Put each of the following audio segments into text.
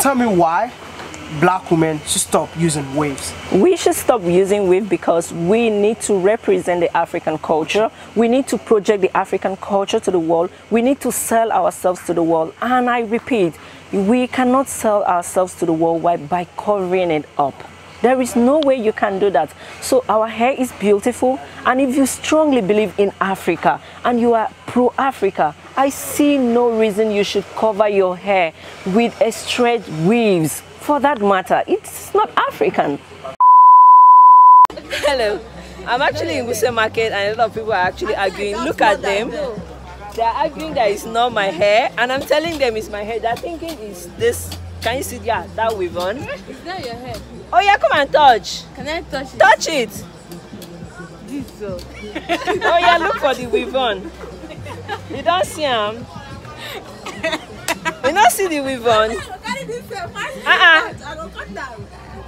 tell me why black women should stop using waves? We should stop using weave because we need to represent the African culture. We need to project the African culture to the world. We need to sell ourselves to the world. And I repeat, we cannot sell ourselves to the world by covering it up. There is no way you can do that. So our hair is beautiful. And if you strongly believe in Africa and you are pro-Africa, I see no reason you should cover your hair with a straight weaves for that matter, it's not African. Hello, I'm actually in Wuse Market and a lot of people are actually arguing. Look at them. They're arguing that it's not my hair and I'm telling them it's my hair. They're thinking it's this. Can you see yeah, that weave on? It's not your hair. Oh yeah, come and touch. Can I touch it? Touch it. This so. oh yeah, look for the weave on. You don't see him. You don't see the weave on. Uh-uh.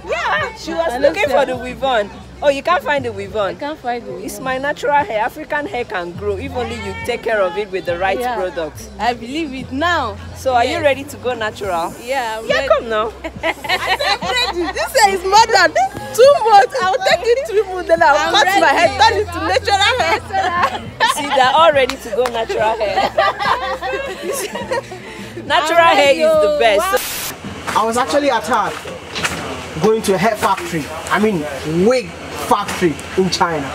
Yeah, she was looking for the weave on. Oh, you can't find the weave on? I can't find it. It's my natural hair. African hair can grow if only you take care of it with the right yeah. product. I believe it now. So are yes. you ready to go natural? Yeah, I'm Yeah, ready. come now. I ready. This hair is more than two months. I'll take it three months, then I'll I'm cut ready. my hair, turn it to natural hair. See, they're all ready to go natural hair. natural hair is the best. I was actually attacked going to a hair factory. I mean, wig factory in China.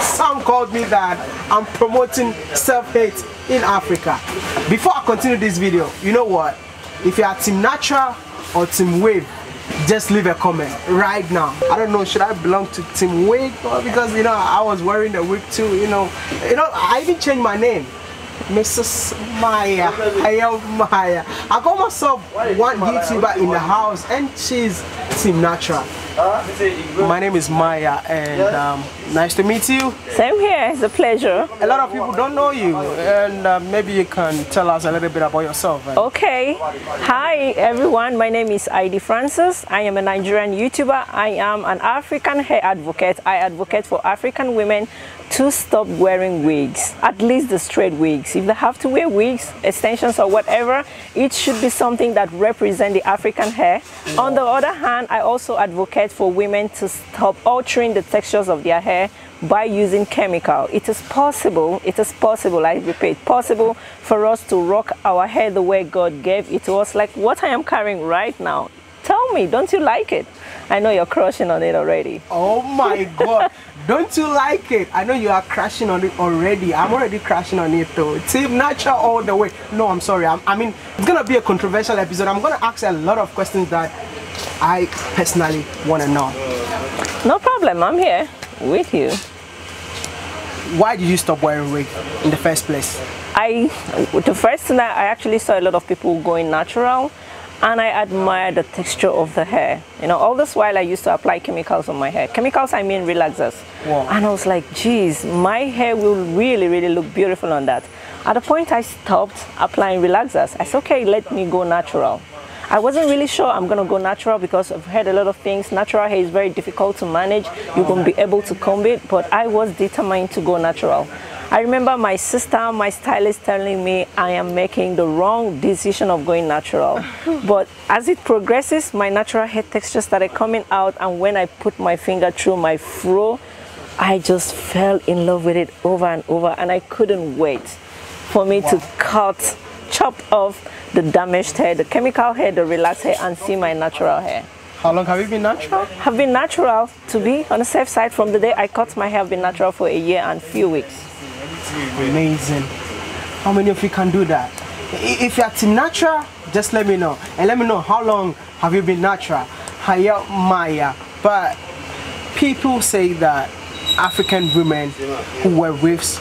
Some called me that I'm promoting self-hate in Africa. Before I continue this video, you know what? If you are team natural or team wave, just leave a comment right now. I don't know, should I belong to team wig or because you know I was wearing the wig too, you know. You know, I even changed my name. Mrs. Maya. I am Maya. I got myself one YouTuber in the house and she's Team Natural. My name is Maya and um, nice to meet you. Same here, it's a pleasure. A lot of people don't know you and uh, maybe you can tell us a little bit about yourself. Right? Okay. Hi everyone, my name is Idee Francis. I am a Nigerian YouTuber. I am an African hair advocate. I advocate for African women to stop wearing wigs, at least the straight wigs. If they have to wear wigs, extensions or whatever, it should be something that represents the African hair. On the other hand, I also advocate for women to stop altering the textures of their hair by using chemical. It is possible, it is possible, I repeat, possible for us to rock our hair the way God gave it to us, like what I am carrying right now. Tell me, don't you like it? I know you're crushing on it already. Oh my God. don't you like it? I know you are crashing on it already. I'm already crashing on it though. Team Natural all the way. No, I'm sorry. I'm, I mean, it's going to be a controversial episode. I'm going to ask a lot of questions that I personally want to know. No problem. I'm here with you. Why did you stop wearing wig in the first place? I, the first thing I actually saw a lot of people going natural and I admire the texture of the hair. You know, all this while I used to apply chemicals on my hair. Chemicals, I mean relaxers. Wow. And I was like, geez, my hair will really, really look beautiful on that. At the point I stopped applying relaxers, I said, okay, let me go natural. I wasn't really sure I'm going to go natural because I've heard a lot of things. Natural hair is very difficult to manage. You won't be able to comb it, but I was determined to go natural. I remember my sister, my stylist telling me I am making the wrong decision of going natural. but as it progresses, my natural hair texture started coming out and when I put my finger through my fro, I just fell in love with it over and over and I couldn't wait for me wow. to cut, chop off the damaged hair, the chemical hair, the relaxed hair and see my natural hair. How long have you been natural? Have been natural to be on the safe side from the day I cut my hair. I've been natural for a year and few weeks. Amazing. How many of you can do that? If you're team natural, just let me know. And let me know how long have you been natural. Haya Maya. But people say that African women who wear wigs,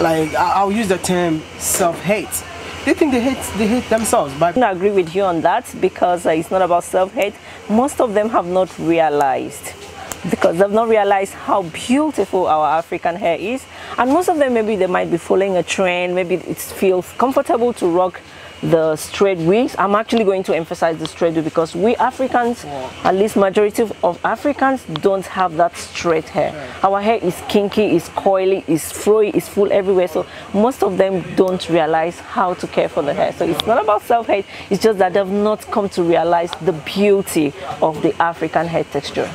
like I'll use the term self-hate. They think they hate they hate themselves. But I agree with you on that because uh, it's not about self-hate. Most of them have not realized because they've not realized how beautiful our African hair is. And most of them, maybe they might be following a trend, maybe it feels comfortable to rock the straight wigs. I'm actually going to emphasize the straight wig because we Africans, at least majority of- of Africans, don't have that straight hair. Our hair is kinky, is coily, is froy, is full everywhere. So most of them don't realize how to care for the hair. So it's not about self-hate. It's just that they've not come to realize the beauty of the African hair texture.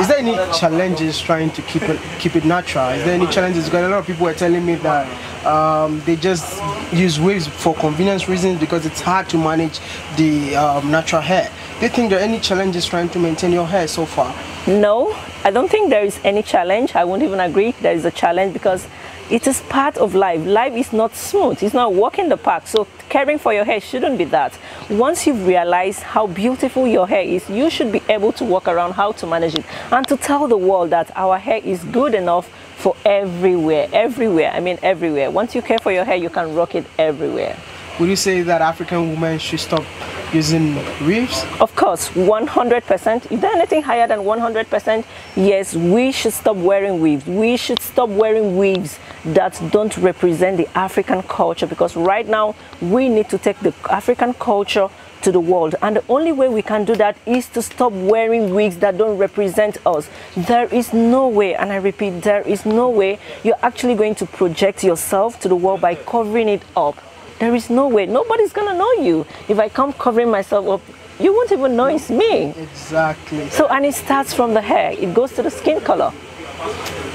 Is there any challenges trying to keep it keep it natural? Is there any challenges? Because a lot of people were telling me that um, they just use waves for convenience reasons because it's hard to manage the um, natural hair. Do you think there are any challenges trying to maintain your hair so far? No, I don't think there is any challenge. I won't even agree there is a challenge because it is part of life. Life is not smooth, it's not walking the park. So, caring for your hair shouldn't be that. Once you've realized how beautiful your hair is, you should be able to walk around how to manage it and to tell the world that our hair is good enough for everywhere. Everywhere. I mean, everywhere. Once you care for your hair, you can rock it everywhere. Would you say that African women should stop using weaves? Of course, 100%. Is there anything higher than 100%? Yes, we should stop wearing weaves. We should stop wearing weaves that don't represent the African culture because right now we need to take the African culture to the world and the only way we can do that is to stop wearing wigs that don't represent us there is no way and i repeat there is no way you're actually going to project yourself to the world by covering it up there is no way nobody's gonna know you if i come covering myself up you won't even know it's me Exactly. so and it starts from the hair it goes to the skin color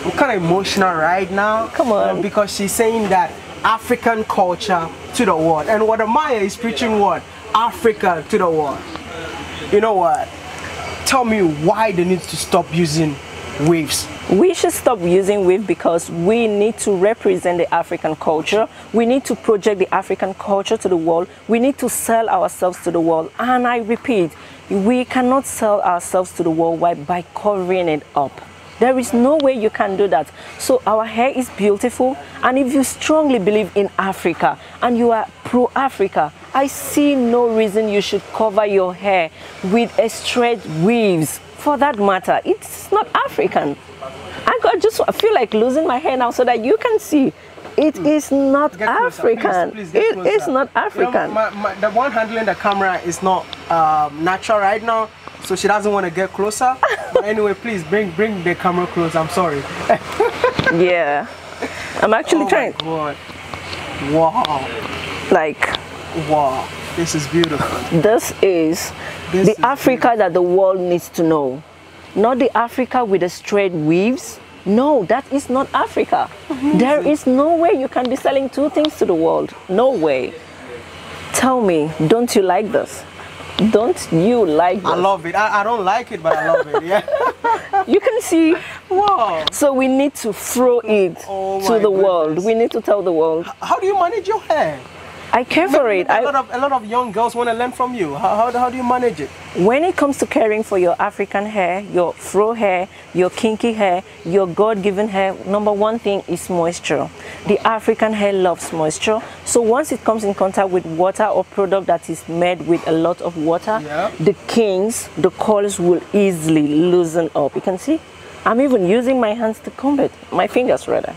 I'm kind of emotional right now. Come on. uh, because she's saying that African culture to the world. And what Amaya is preaching what? Africa to the world. You know what? Tell me why they need to stop using waves. We should stop using weave because we need to represent the African culture. We need to project the African culture to the world. We need to sell ourselves to the world. And I repeat, we cannot sell ourselves to the world by, by covering it up. There is no way you can do that. So our hair is beautiful. And if you strongly believe in Africa and you are pro-Africa, I see no reason you should cover your hair with straight weaves. For that matter, it's not African. I just I feel like losing my hair now so that you can see. It is not. Get African. please, please It is not You know, African. my- my- the one handling the camera is not um, natural right now, so she doesn't want to get closer. but anyway, please bring bring the camera close. I'm sorry. yeah. I'm actually Oh my trying God. Wow. like Wow. This is beautiful. this is This the is Africa that the world needs to know. Not the Africa with the straight weaves. No, that is not Africa. Mm-hmm. There is no way you can be selling two things to the world. No way. Tell me, don't you like this? Don't you like this? I love it. I, I don't like it, but I love it. Yeah. you can see wow. So we need to throw it Oh to my the world. We need to tell the world. How do you manage your hair? I care for it. A lot of a lot of young girls want to learn from you. How, how, how do you manage it? when it comes to caring for your African hair, your fro hair, your kinky hair, your God-given hair, number one thing is moisture. The African hair loves moisture. So once it comes in contact with water or product that is made with a lot of water, Yeah. the kinks, the curls will easily loosen up. You can see, I'm even using my hands to comb it, my fingers rather.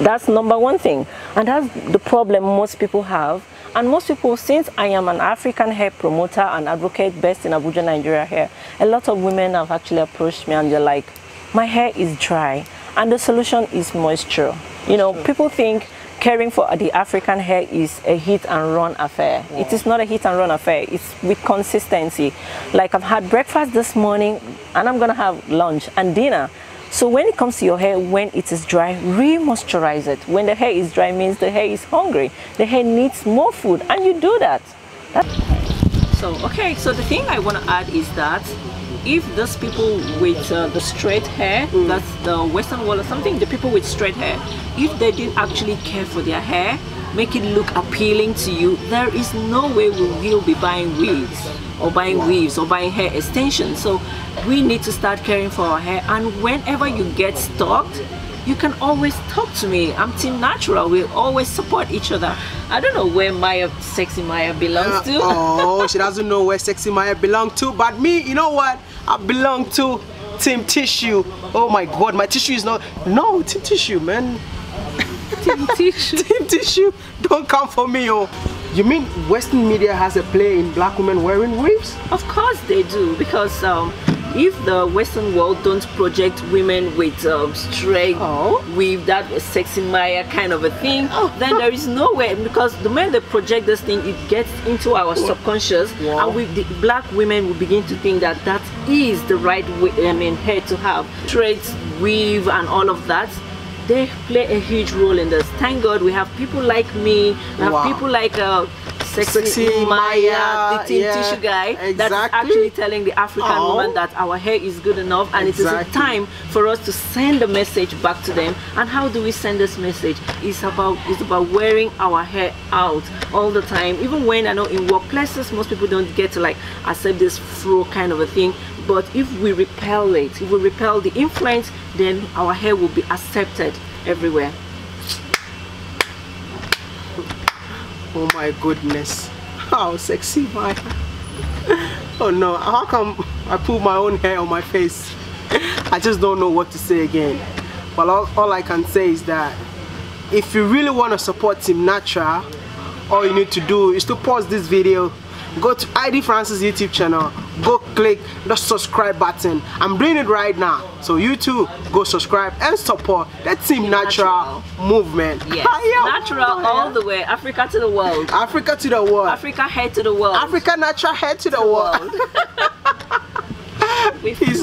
That's number one thing. And that's the problem most people have. And most people, since I am an African hair promoter and advocate based in Abuja, Nigeria hair, a lot of women have actually approached me and they're like, my hair is dry. And the solution is moisture. You know, people think caring for the African hair is a hit and run affair. It is not a hit and run affair. It's with consistency. Like I've had breakfast this morning and I'm gonna have lunch and dinner. So when it comes to your hair, when it is dry, re-moisturize it. When the hair is dry means the hair is hungry. The hair needs more food and you do that. So, okay, so the thing I want to add is that if those people with uh, the straight hair, that's the western wall or something, the people with straight hair, if they didn't actually care for their hair, make it look appealing to you, there is no way we will be buying wigs or buying weaves or buying hair extensions. So we need to start caring for our hair and whenever you get stuck, you can always talk to me. I'm Team Natural. We always support each other. I don't know where Maya, sexy Maya belongs to. oh, she doesn't know where Sexy Maya belongs to, but me, you know what? I belong to Team Tissue. Oh my God, my tissue is not. No, Team Tissue, man. Team tissue. Team tissue, don't come for me, oh. You mean Western media has a play in black women wearing weaves? Of course they do, because um, if the Western world don't project women with um, straight Oh. with that sexy Maya kind of a thing, then there is no way because the moment they project this thing, it gets into our subconscious, Wow. and we the black women will begin to think that that is the right way, I mean, hair to have straight weave and all of that. They play a huge role in this. Thank God we have people like me, we have Wow. people like uh, sexy, Sexy Maya, the team yeah, tissue guy, that's actually telling the African Oh. woman that our hair is good enough and it is a time for us to send a message back to them and how do we send this message it's about it's about wearing our hair out all the time even when i know in workplaces most people don't get to like accept this fro kind of a thing but if we repel it if we repel the influence then our hair will be accepted everywhere Oh my goodness. How sexy my Oh no, how come I put my own hair on my face? I just don't know what to say again. But all, all I can say is that if you really want to support Team Natural, all you need to do is to pause this video, go to Idee Francis YouTube channel, go click the subscribe button. I'm doing it right now. So you too, go subscribe and support the Team Natural, movement. yes natural all the way africa to the world Africa to the world. africa head to the world Africa natural head to the world. With Peace.